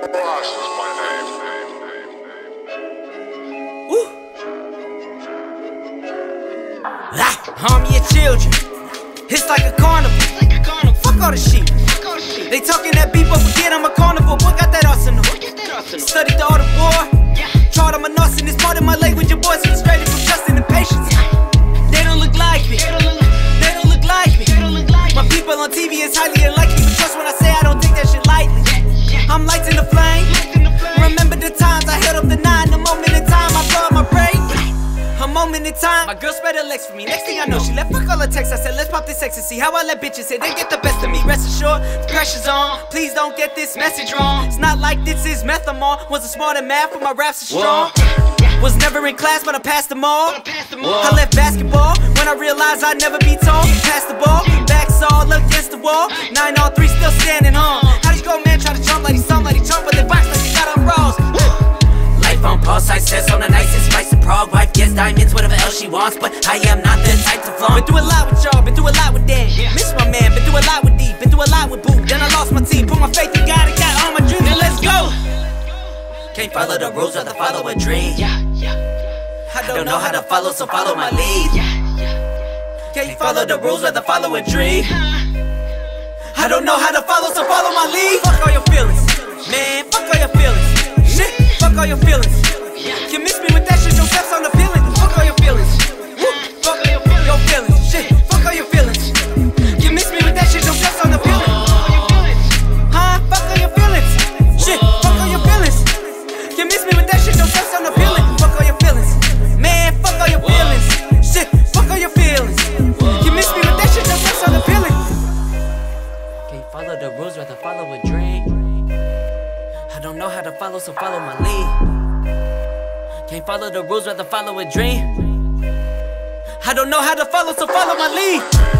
Woo. Ah, of children. It's like a carnival. Fuck all the sheep. They talking that beef, but forget I'm a carnival. Boy, got that arsenal. Studied the art of war. A moment in time. My girl spread her legs for me. Next thing I know, she left. Fuck all her texts. I said, let's pop this ecstasy. How I let bitches hit. They get the best of me. Rest assured, the pressure's on. Please don't get this message wrong. It's not like this is meth I'm on. Wasn't smart in math, but my raps are strong. Was never in class, but I passed them all. I left basketball when I realized I'd never be told. Pass the ball, backs all diamonds, whatever else she wants, but I am not the type to flaunt. Been through a lot with y'all, been through a lot with Dan. Miss my man, been through a lot with D, been through a lot with Boo. Then I lost my team, put my faith in God and got all my dreams. Then let's go. Can't follow the rules, rather follow a dream. I don't know how to follow, so follow my lead. Can't follow the rules, rather follow a dream. I don't know how to follow, so follow my lead. That shit, steps on the feeling. Fuck all your feelings. Man, fuck all your feelings. Shit, fuck all your feelings. You miss me with that shit, steps on the feeling. Can't follow the rules, rather follow a dream. I don't know how to follow, so follow my lead. Can't follow the rules, rather follow a dream. I don't know how to follow, so follow my lead.